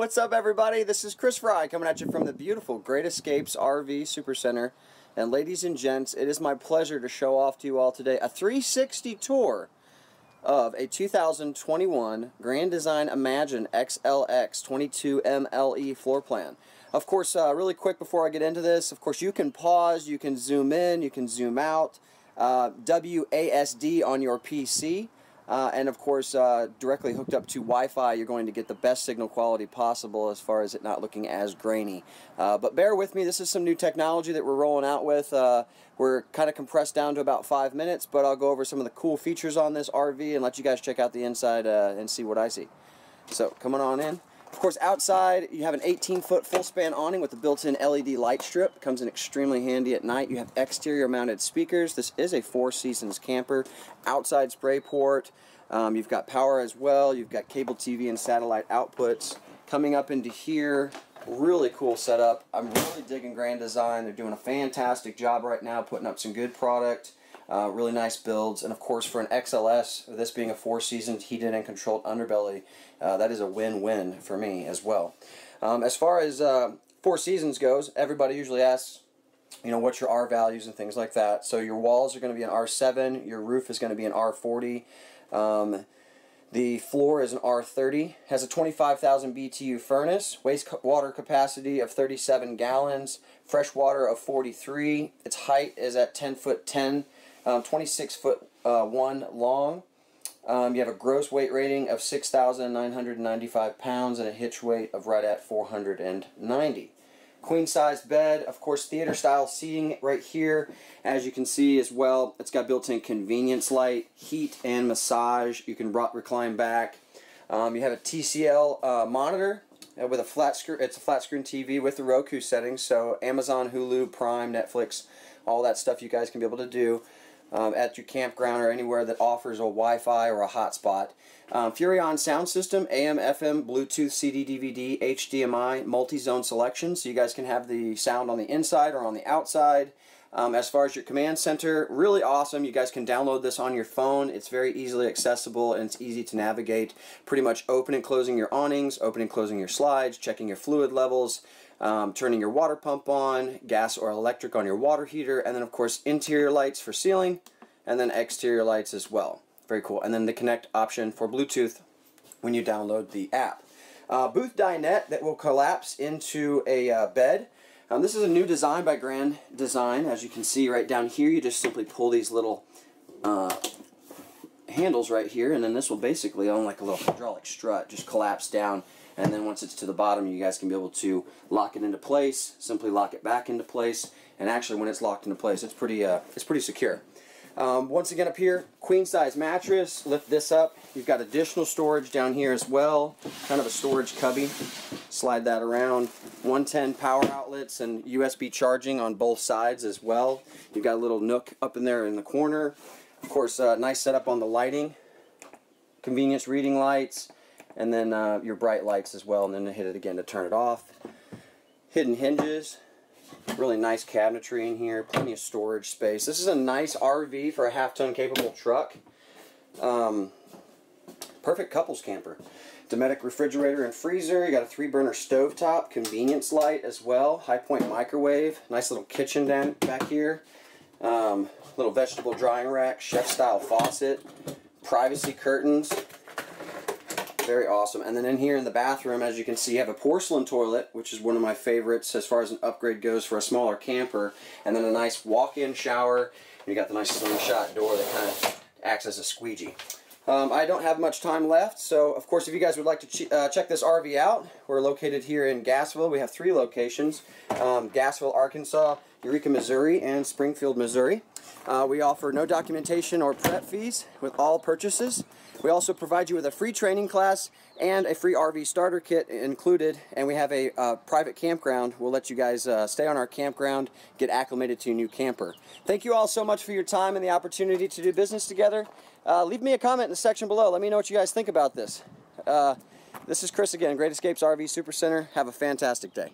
What's up, everybody? This is Chris Fry coming at you from the beautiful Great Escapes RV Supercenter. And ladies and gents, it is my pleasure to show off to you all today a 360 tour of a 2021 Grand Design Imagine XLS 22 MLE floor plan. Of course, uh, really quick before I get into this, of course you can pause, you can zoom in, you can zoom out, uh, WASD on your PC. Uh, and of course, uh, directly hooked up to Wi-Fi, you're going to get the best signal quality possible as far as it not looking as grainy. Uh, but bear with me, this is some new technology that we're rolling out with. Uh, we're kind of compressed down to about five minutes, but I'll go over some of the cool features on this RV and let you guys check out the inside uh, and see what I see. So, coming on in. Of course, outside you have an 18-foot full-span awning with a built-in LED light strip. Comes in extremely handy at night. You have exterior-mounted speakers. This is a Four Seasons camper. Outside spray port. Um, you've got power as well. You've got cable TV and satellite outputs. Coming up into here, really cool setup. I'm really digging Grand Design. They're doing a fantastic job right now, putting up some good product. Uh, really nice builds, and of course for an XLS, this being a four-seasons heated and controlled underbelly, uh, that is a win-win for me as well. Um, as far as uh, Four Seasons goes, everybody usually asks, you know, what's your R values and things like that. So your walls are going to be an R7, your roof is going to be an R40. Um, the floor is an R30, has a 25,000 BTU furnace, wastewater capacity of 37 gallons, fresh water of 43. Its height is at 10 foot 10 um, 26 foot uh, 1 long. Um, you have a gross weight rating of 6,995 pounds and a hitch weight of right at 490. Queen size bed, of course theater style seating right here. As you can see as well, it's got built-in convenience light, heat and massage. You can recline back. Um, you have a TCL uh, monitor uh, with a flat screen. It's a flat screen TV with the Roku settings, so Amazon, Hulu, Prime, Netflix, all that stuff you guys can be able to do um, at your campground or anywhere that offers a Wi-Fi or a hotspot. Um, sound system, AM, FM, Bluetooth, CD, DVD, HDMI, multi-zone selection, so you guys can have the sound on the inside or on the outside. Um, as far as your command center, really awesome. You guys can download this on your phone. It's very easily accessible and it's easy to navigate. Pretty much open and closing your awnings, open and closing your slides, checking your fluid levels, um, turning your water pump on, gas or electric on your water heater, and then of course interior lights for ceiling, and then exterior lights as well. Very cool. And then the connect option for Bluetooth when you download the app. Uh, booth dinette that will collapse into a uh, bed. Um, this is a new design by Grand Design. As you can see right down here, you just simply pull these little uh, handles right here, and then this will basically, on like a little hydraulic strut, just collapse down and then once it's to the bottom you guys can be able to lock it into place simply lock it back into place. And actually when it's locked into place it's pretty uh, it's pretty secure. Um, once again up here queen size mattress. Lift this up. You've got additional storage down here as well. Kind of a storage cubby. Slide that around. 110 power outlets and USB charging on both sides as well. You've got a little nook up in there in the corner. Of course uh, nice setup on the lighting. Convenience reading lights and then uh, your bright lights as well and then hit it again to turn it off. Hidden hinges. Really nice cabinetry in here. Plenty of storage space. This is a nice RV for a half ton capable truck. Um, perfect couples camper. Dometic refrigerator and freezer. You got a three burner stove top convenience light as well. High point microwave. Nice little kitchen down back here. Um, little vegetable drying rack chef style faucet privacy curtains very awesome. And then in here in the bathroom, as you can see, you have a porcelain toilet, which is one of my favorites as far as an upgrade goes for a smaller camper. And then a nice walk-in shower. You got the nice slingshot door that kind of acts as a squeegee. Um, I don't have much time left, so of course if you guys would like to ch uh, check this RV out, we're located here in Gassville. We have three locations, um, Gassville, Arkansas, Eureka, Missouri, and Springfield, Missouri. Uh, we offer no documentation or prep fees with all purchases. We also provide you with a free training class and a free RV starter kit included, and we have a uh, private campground. We'll let you guys uh, stay on our campground, get acclimated to a new camper. Thank you all so much for your time and the opportunity to do business together. Uh, leave me a comment in the section below. Let me know what you guys think about this. Uh, this is Chris again, Great Escapes RV Supercenter. Have a fantastic day.